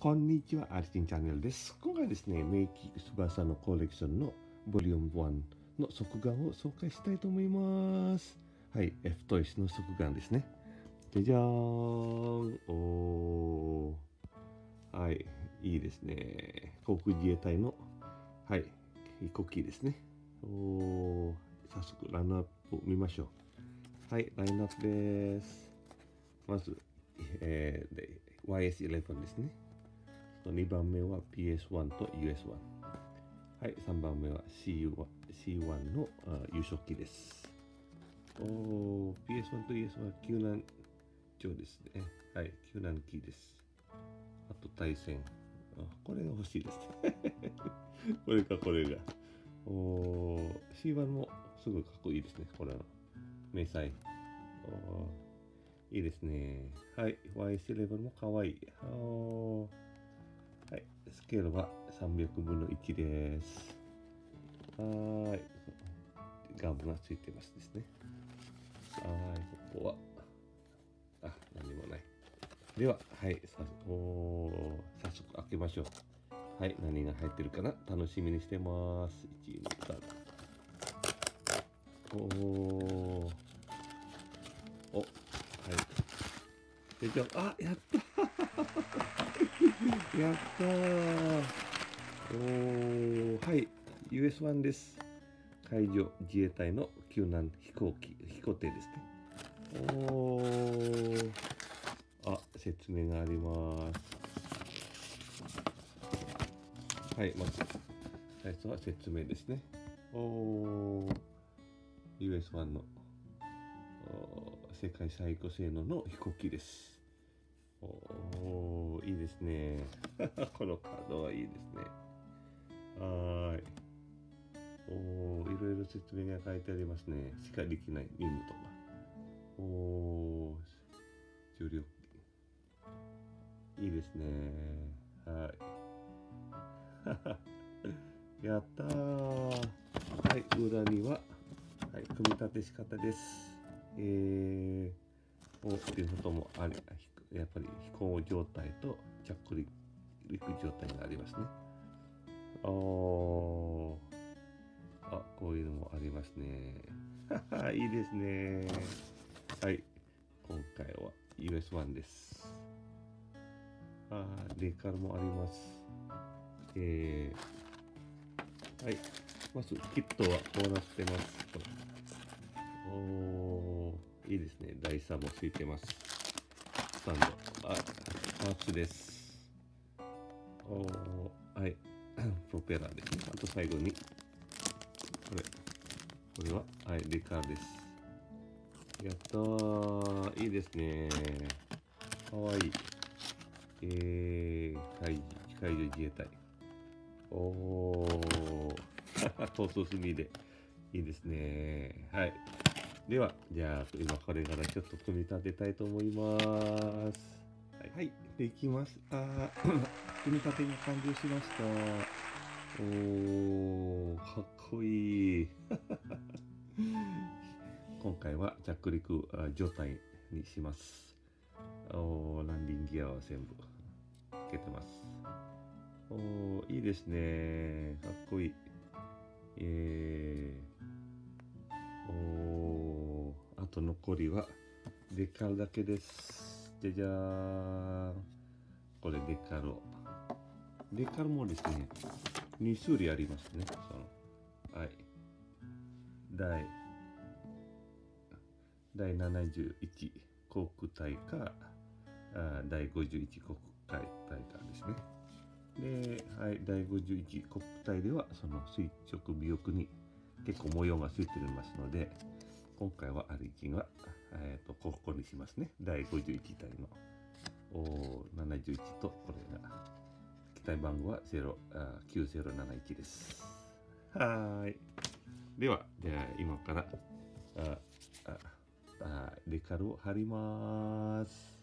こんにちは、アリティンチャンネルです。今回ですね、メイキ翼のコレクションのボリューム1の側眼を紹介したいと思います。はい、F トイスの側眼ですね。じゃじゃーん。おー。はい、いいですね。航空自衛隊の、はい、国旗ですね。おー。早速、ラインナップを見ましょう。はい、ラインナップです。まず、えー、YS11 ですね。2番目は PS1 と US1。はい、3番目は C1, C1 のあ優勝機です。おー PS1 と US1 は救難庁ですね。はい、救難機です。あと対戦。あこれが欲しいですね。これか、これが。おー C1 もすごいかっこいいですね。これの迷彩。おいいですね。はい、YS11 もかわいい。おーはい、スケールは300分の1です。はい。ガムがついてますですね。はい、ここは。あ、何もない。では、はい、さおー早速開けましょう。はい、何が入ってるかな？楽しみにしてます。1、2、3。おー。お、はい。で、じゃあ、あ、やった やったー。おはい。US1 です。海上自衛隊の救難飛行機飛行艇ですね。おー。あ説明があります。はいまず最初は説明ですね。おー。US1 のおー。世界最高性能の飛行機ですおーいいですね。このカードはいいですね。はい。おーいろいろ説明が書いてありますね。しかできない任務とか。おー重力。いいですね。はい。やったー。はい、裏には、はい、組み立て仕方です。えー、おっていうこともあり、やっぱり飛行状態と着陸状態がありますね。おーあ、こういうのもありますね。いいですね。はい。今回は US1 です。あレカルもあります。えー、はい。まず、キットはこうなってます。いいですね。台差もついてます。スタンド。あ、パーツです。おーはい。プロペラですね。あと最後に、これ。これは、はい、レカーです。やったー。いいですね。かわいい。えー、海海上自衛隊。おー。塗装済みで。いいですね。はい。では、じゃあ、今これからちょっと組み立てたいと思います。はい、はい、できました。組み立てが完了しました。おー、かっこいい。今回は着陸あ状態にします。おー、ランディングギアは全部つけてます。おー、いいですね。かっこいい。えと残りはデカルだけです。じゃじゃーん。これデカルを。デカルもですね、2種類ありますね。そのはい。第、第71航空隊か、あ第51国隊隊かですね。で、はい、第51国体ではその垂直尾翼に結構模様がついていますので今回はアリキンは、えー、とここにしますね。第51体の。お71とこれが。機体番号は0あ9071です。はーい。ではじゃあ今からあああデカルを貼ります。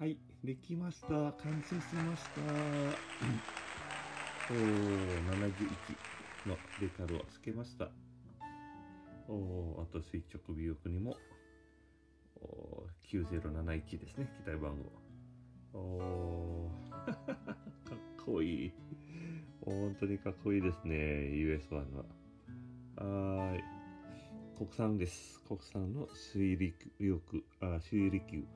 はい、できました。完成しました。おー、71のデカルをつけました。お、あと垂直尾翼にも、お9071ですね、機体番号。おー、こいい。本当にかっこいいですね、US1 は。はい。国産です。国産の水陸あ水陸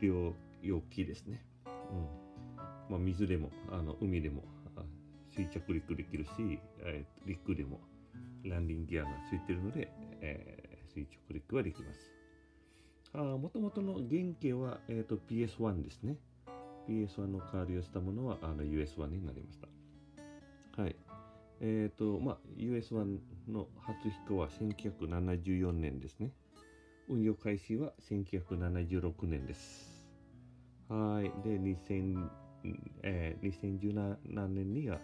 両容器ですね。うん。まあ、水でも、あの海でも垂着陸できるし、陸でもランディングギアがついてるので、えー、垂直陸はできます。もともとの原型は、えーと、PS1 ですね。PS1 の代わりをしたものはあの US1 になりました。はい。えっ、ー、と、まあ、US1 の初飛行は1974年ですね。運用開始は1976年です。はい。で、2000、えー、2017年には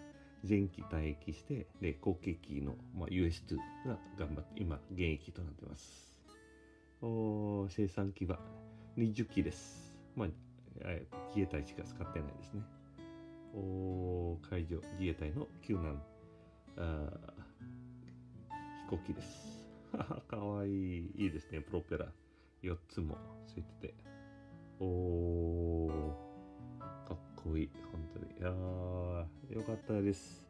前期退役して、で、後継機の、まあ、US2 が頑張って、今、現役となってます。お生産機は20機です。まあ、自衛隊しか使ってないですね。お海上自衛隊の救難あ飛行機です。かわいい。いいですね。プロペラ4つもついてて。おー、かっこいい。いやー、よかったです。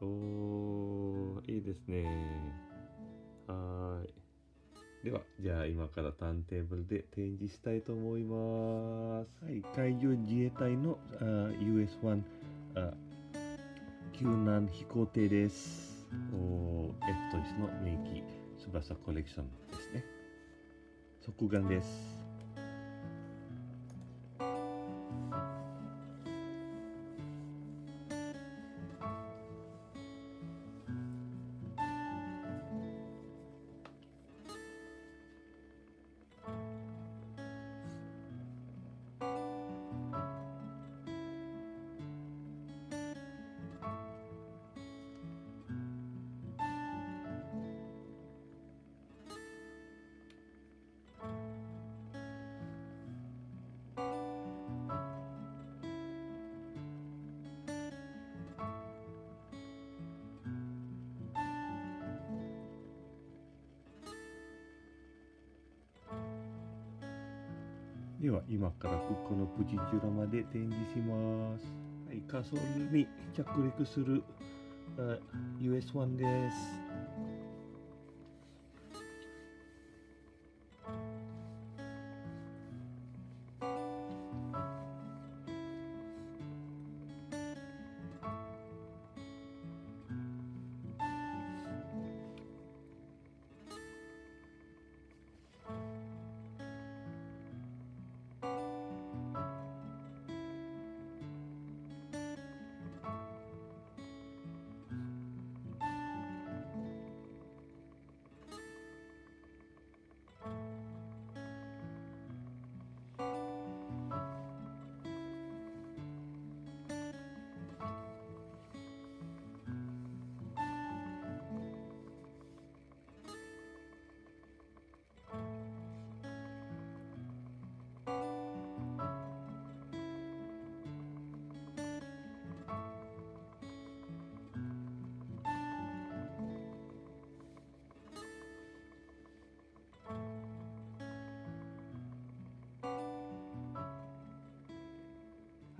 おー、いいですね。はい。では、じゃあ今からターンテーブルで展示したいと思います。はい、海上自衛隊の US1 救難飛行艇です。お F トイスの名機翼コレクションですね。側眼です。では今からこのプチチュラまで展示します。はい、仮想に着陸する US1 です。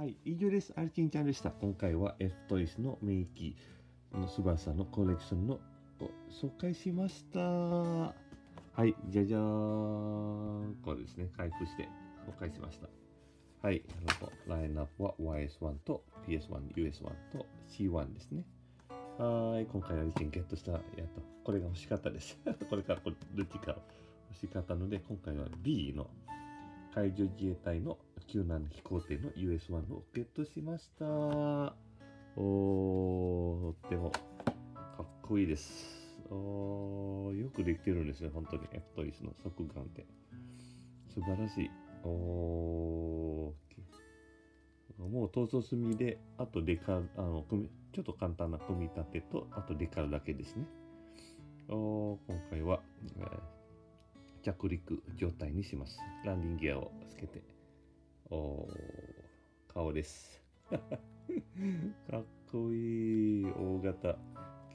はい、以上です。アルチンちゃんでした。今回は F トイスの名機の翼のコレクションのを紹介しました。はい、じゃじゃーん。これですね、開封して紹介しました。はい、ラインナップは YS1 と PS1、US1 と C1 ですね。はい、今回アルチンゲットした、やっと、これが欲しかったです。これからこれ、どっちか欲しかったので、今回は B の海上自衛隊の救難飛行艇の US1 をゲットしました。おー、とってもかっこいいです。およくできてるんですね、本当に。F トイスの側眼って。素晴らしい。おー。もう塗装済みで、あとデカあの組ちょっと簡単な組み立てと、あとデカルだけですね。お今回は、えー、着陸状態にします。ランディングギアをつけて。お顔です。かっこいい大型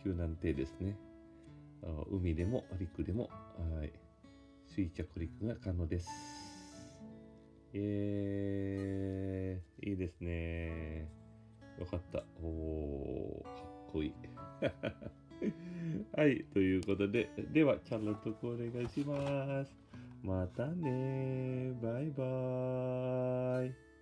救難艇ですね。海でも陸でもはい垂着陸が可能です。えー、いいですね。よかった。おー、かっこいい。はい、ということで、では、チャンネル登録お願いします。またねバイバーイ。